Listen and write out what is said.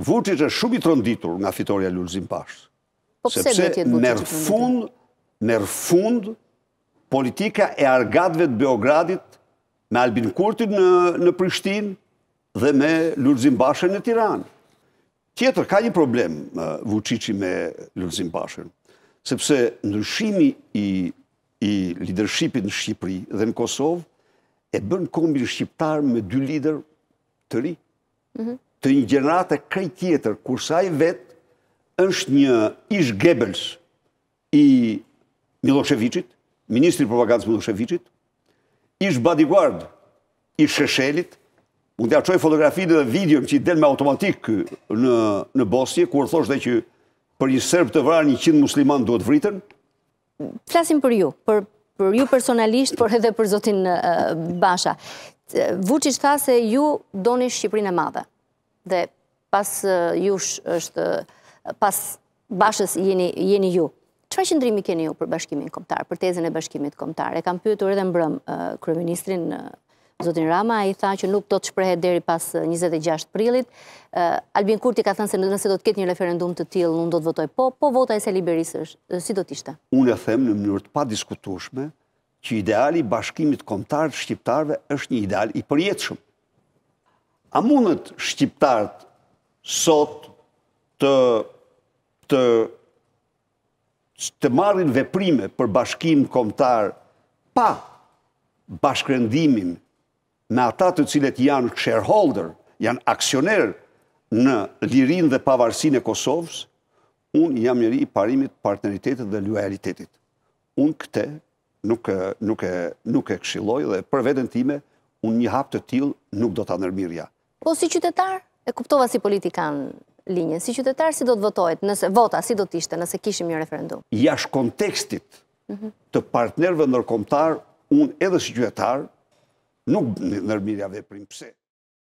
Vuçiç është shumë i tronditur nga fitorja Lulzim Bashës. Po sepse merr fund politika e argatëve të Beogradit me Albin Kurtin në Prishtinë dhe me Lulzim Bashën në Tiranë. Tjetër ka një problem Vuçiçi me Lulzim Bashën, sepse ndryshimi i i lidershipit në Shqipëri dhe në Kosovë e bën kombin shqiptar me dy lider të rinj. mhm. të një gjenerate krejt tjetër, kurse ai vetë është një ish Goebbels i Miloševiqit, ministri i propagandës Miloševiqit, ish bodyguard i Sheshelit, mund t'ia çoj fotografinë dhe videon që ai del me automatik në, në Bosnje, kur thoshte që për një serb të vrarë një qind muslimanë duhet të vriten, Flasim për ju, për për ju personalisht, por edhe për zotin Basha. Vuçiç tha se ju doni Shqipërinë e madhe. Dhe pas jush është pas Bashës jeni ju. Çfarë qëndrimi keni ju për bashkimin kombëtar, për tezën e bashkimit kombëtar? E kam pyetur edhe mbrëm kryeministrin Zotin Rama, ai tha që nuk do të shprehet deri pas 26 prillit. Albin Kurti ka thënë se nëse do të ketë një referendum të tillë, unë do të votoj po, po vota e Sali Berishës, si do të ishte? Unë e them në mënyrë të padiskutueshme, që ideali i bashkimit kombëtar të shqiptarëve është një ideal i përjetshëm. A mundet shqiptarët sot të, të të marrin veprime për bashkim kombëtar pa bashkërendimin me ata të cilët janë shareholder, janë aksioner në lirinë dhe pavarësinë e Kosovës, unë jam njeri i parimit të partneritetit dhe lojalitetit. Unë këtë nuk, nuk, e, nuk e këshilloj dhe për veten time, unë një hap të tillë nuk do ta ndërmerrja. Po si qytetar, e kuptova si politikan linjën,, si qytetar si do të votonit, nëse vota si do të ishte, nëse kishim një referendum? Jashtë kontekstit mhm. të partnerëve ndërkombëtarë, unë edhe si qytetar, nuk ndërmerrja veprim. Pse.